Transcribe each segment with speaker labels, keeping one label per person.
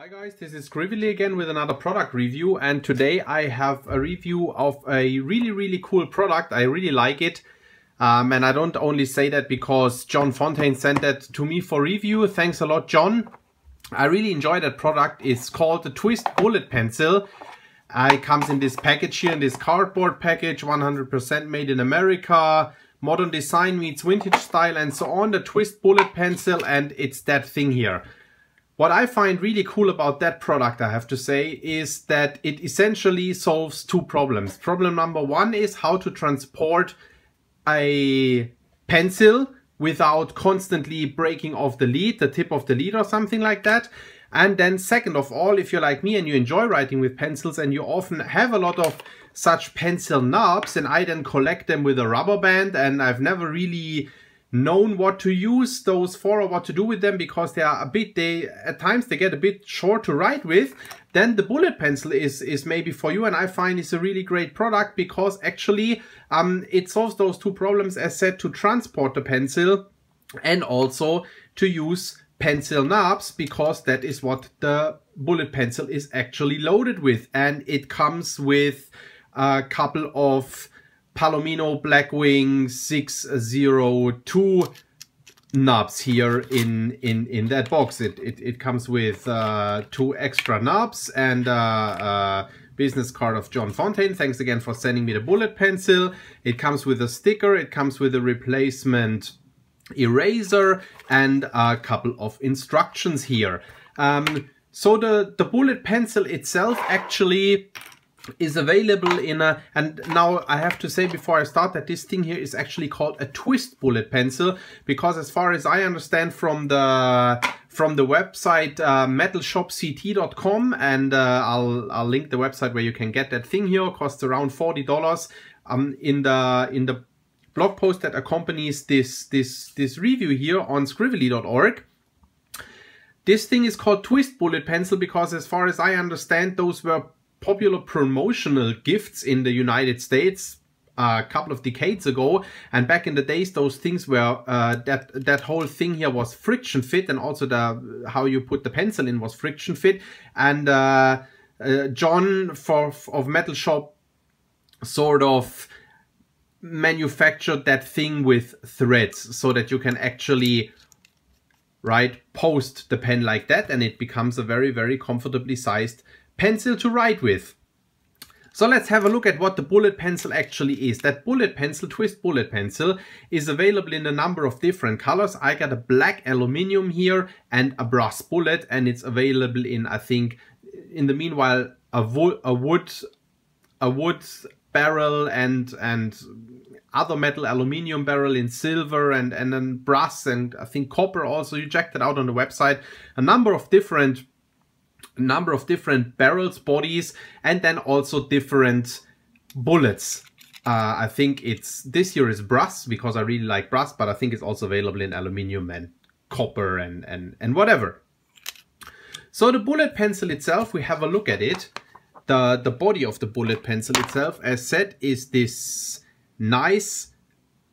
Speaker 1: Hi guys, this is Scrively again with another product review and today I have a review of a really really cool product. I really like it um, and I don't only say that because John Fontaine sent that to me for review. Thanks a lot John. I really enjoy that product. It's called the Twist Bullet Pencil. Uh, it comes in this package here, in this cardboard package, 100% made in America. Modern design meets vintage style and so on. The Twist Bullet Pencil and it's that thing here. What I find really cool about that product, I have to say, is that it essentially solves two problems. Problem number one is how to transport a pencil without constantly breaking off the lead, the tip of the lead or something like that. And then second of all, if you're like me and you enjoy writing with pencils and you often have a lot of such pencil knobs and I then collect them with a rubber band and I've never really known what to use those for or what to do with them because they are a bit they at times they get a bit short to write with then the bullet pencil is is maybe for you and i find it's a really great product because actually um it solves those two problems as said to transport the pencil and also to use pencil knobs because that is what the bullet pencil is actually loaded with. And it comes with a couple of Palomino Blackwing 602 knobs here in in in that box. It it, it comes with uh, two extra knobs and uh, uh, business card of John Fontaine. Thanks again for sending me the bullet pencil. It comes with a sticker. It comes with a replacement eraser and a couple of instructions here. Um, so the the bullet pencil itself actually is available in a and now I have to say before I start that this thing here is actually called a twist bullet pencil because as far as I understand from the from the website uh, metalshopct.com and uh, I'll I'll link the website where you can get that thing here costs around $40 um in the in the blog post that accompanies this this this review here on scrively.org this thing is called twist bullet pencil because as far as I understand those were popular promotional gifts in the United States a couple of decades ago. And back in the days those things were uh, that that whole thing here was friction fit and also the how you put the pencil in was friction fit. And uh, uh, John for of Metal Shop sort of manufactured that thing with threads so that you can actually right post the pen like that. And it becomes a very very comfortably sized pencil to write with. So let's have a look at what the bullet pencil actually is. That bullet pencil, twist bullet pencil, is available in a number of different colors. I got a black aluminium here and a brass bullet and it's available in, I think, in the meanwhile, a, wo a wood a wood barrel and and other metal aluminium barrel in silver and and then brass and I think copper also you checked it out on the website a number of different number of different barrels, bodies, and then also different bullets. Uh, I think it's this year is brass because I really like brass, but I think it's also available in aluminium and copper and, and, and whatever. So the bullet pencil itself, we have a look at it. The, the body of the bullet pencil itself, as said, is this nice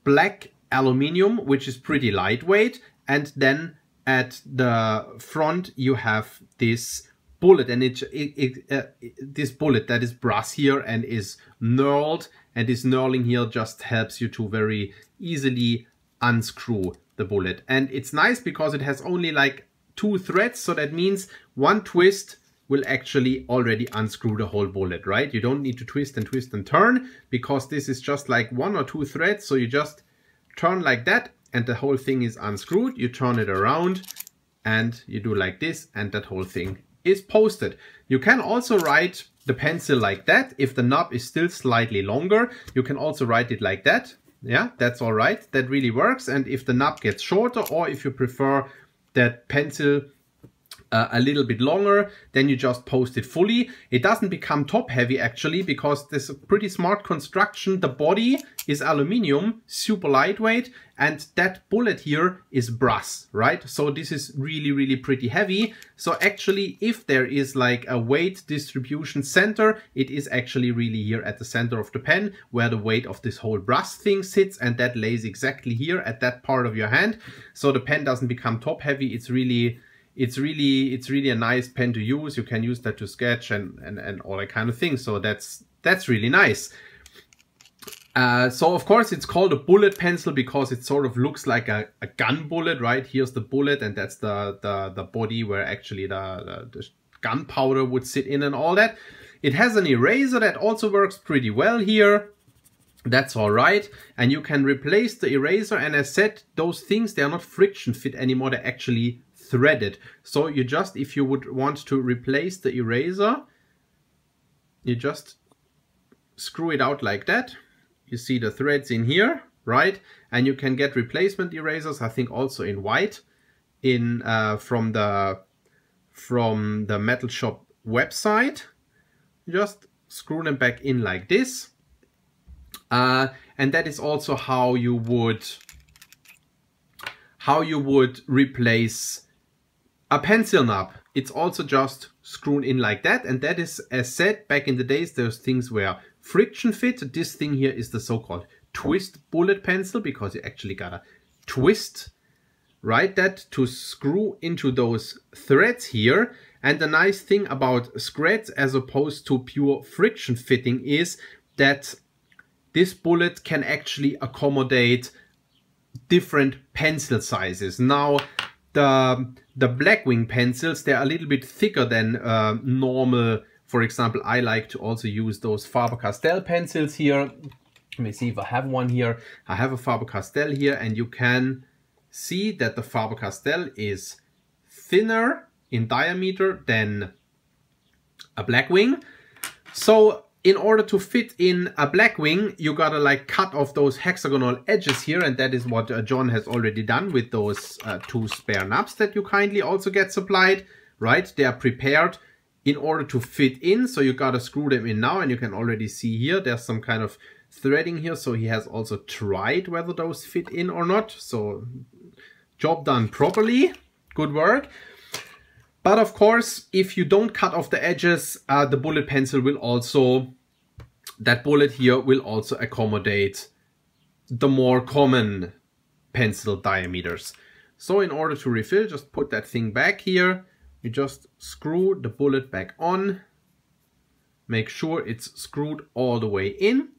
Speaker 1: black aluminium, which is pretty lightweight. And then at the front, you have this bullet and it, it, it uh, this bullet that is brass here and is knurled and this knurling here just helps you to very easily unscrew the bullet. And it's nice because it has only like two threads so that means one twist will actually already unscrew the whole bullet right? You don't need to twist and twist and turn because this is just like one or two threads so you just turn like that and the whole thing is unscrewed. You turn it around and you do like this and that whole thing is posted. You can also write the pencil like that. If the knob is still slightly longer, you can also write it like that. Yeah, that's all right. That really works. And if the knob gets shorter or if you prefer that pencil uh, a little bit longer, then you just post it fully. It doesn't become top heavy actually because this is pretty smart construction. The body is aluminium, super lightweight, and that bullet here is brass, right? So this is really, really pretty heavy. So actually, if there is like a weight distribution center, it is actually really here at the center of the pen where the weight of this whole brass thing sits and that lays exactly here at that part of your hand. So the pen doesn't become top heavy. It's really it's really it's really a nice pen to use. You can use that to sketch and, and, and all that kind of thing. So that's that's really nice. Uh, so of course it's called a bullet pencil because it sort of looks like a, a gun bullet, right? Here's the bullet and that's the, the, the body where actually the, the, the gunpowder would sit in and all that. It has an eraser that also works pretty well here. That's all right. And you can replace the eraser. And as said, those things, they are not friction fit anymore. They're actually threaded. So you just, if you would want to replace the eraser, you just screw it out like that you see the threads in here, right? And you can get replacement erasers, I think also in white, in uh, from the from the Metal Shop website. Just screw them back in like this. Uh, and that is also how you would how you would replace a pencil nub. It's also just screwed in like that. And that is, as said, back in the days, those things were friction fit. This thing here is the so-called twist bullet pencil because you actually gotta twist, right, that to screw into those threads here. And the nice thing about screds as opposed to pure friction fitting is that this bullet can actually accommodate different pencil sizes. Now, the, the Blackwing pencils, they're a little bit thicker than uh, normal for example, I like to also use those Faber-Castell pencils here. Let me see if I have one here. I have a Faber-Castell here and you can see that the Faber-Castell is thinner in diameter than a Blackwing. So in order to fit in a Blackwing, you gotta like cut off those hexagonal edges here, and that is what uh, John has already done with those uh, two spare nubs that you kindly also get supplied, right? They are prepared in order to fit in. So you gotta screw them in now and you can already see here there's some kind of threading here. So he has also tried whether those fit in or not. So job done properly. Good work. But of course, if you don't cut off the edges, uh, the bullet pencil will also, that bullet here will also accommodate the more common pencil diameters. So in order to refill, just put that thing back here you just screw the bullet back on. Make sure it's screwed all the way in.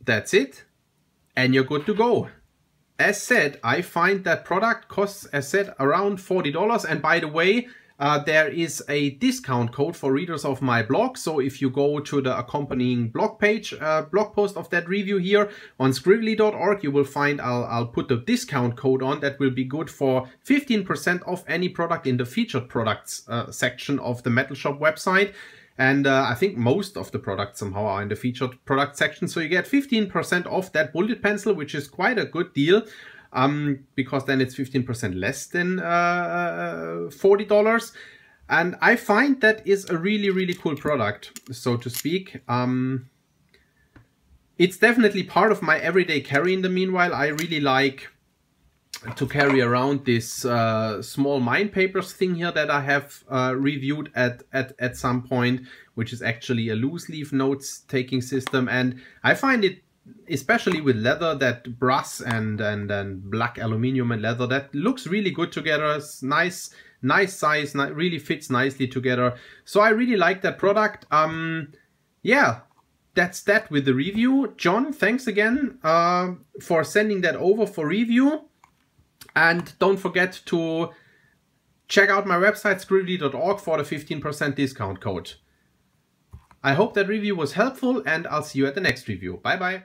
Speaker 1: That's it. And you're good to go. As said, I find that product costs, as said, around $40. And by the way, uh, there is a discount code for readers of my blog. So if you go to the accompanying blog page, uh, blog post of that review here on scrively.org, you will find I'll, I'll put the discount code on that will be good for 15% off any product in the featured products uh, section of the Metal Shop website. And uh, I think most of the products somehow are in the featured product section. So you get 15% off that bullet pencil, which is quite a good deal um, because then it's 15% less than uh, $40. And I find that is a really, really cool product, so to speak. Um, it's definitely part of my everyday carry in the meanwhile. I really like to carry around this uh, small mind papers thing here that I have uh, reviewed at, at, at some point, which is actually a loose leaf notes taking system. And I find it especially with leather, that brass and, and, and black aluminium and leather, that looks really good together. It's nice, nice size, really fits nicely together. So I really like that product. Um, yeah, that's that with the review. John, thanks again uh, for sending that over for review. And don't forget to check out my website, scrively.org for the 15% discount code. I hope that review was helpful and I'll see you at the next review. Bye bye.